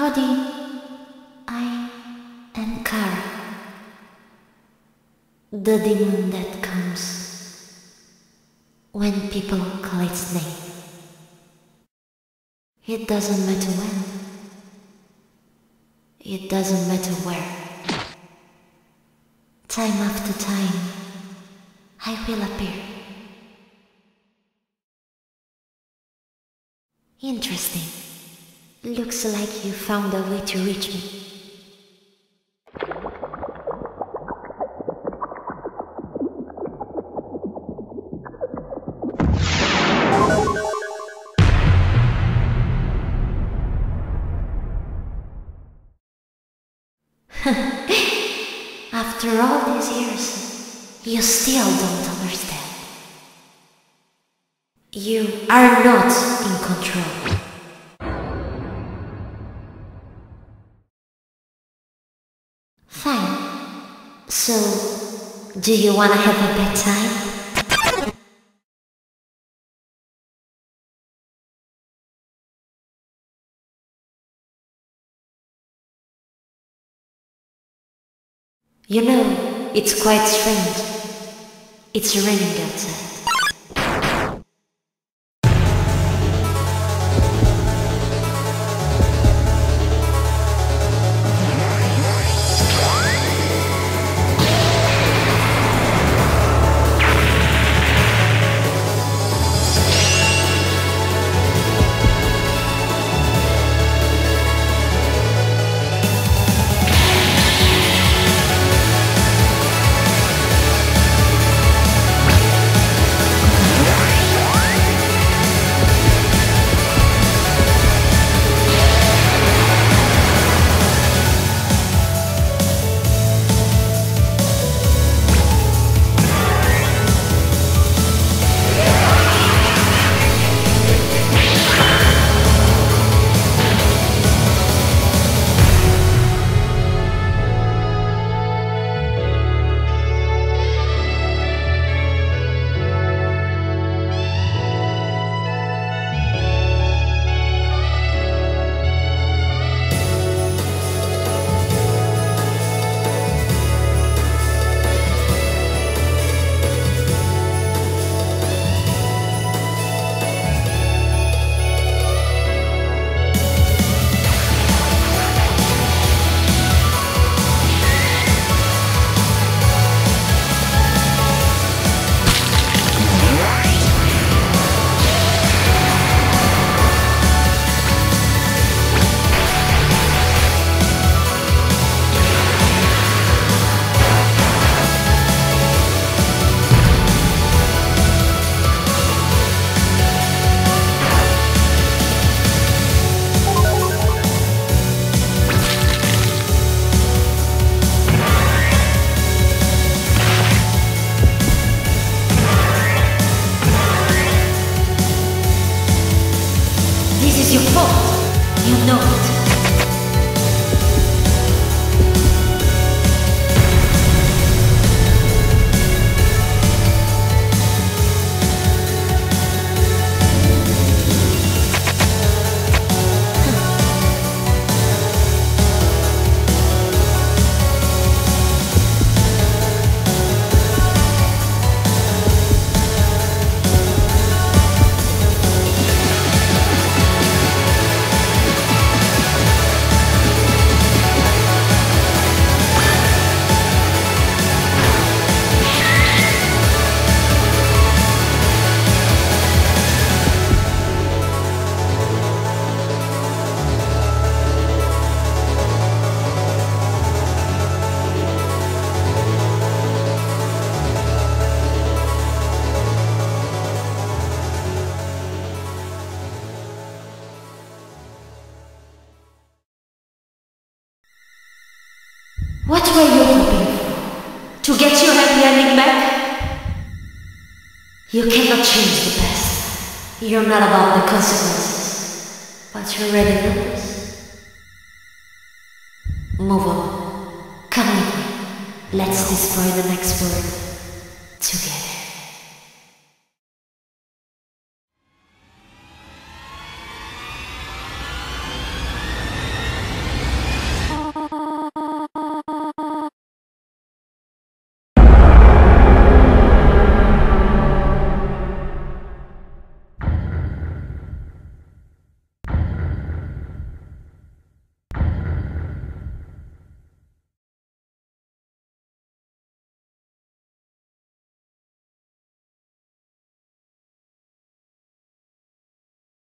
Howdy, I am Chara, the demon that comes when people call its name. It doesn't matter when, it doesn't matter where. Time after time, I will appear. Interesting. Looks like you found a way to reach me. After all these years, you still don't understand. You are not in control. So, do you wanna have a bad time? You know, it's quite strange. It's raining outside. You cannot change the past. You're not about the consequences. But you already know this. Move on. Come with me. Let's destroy the next world together.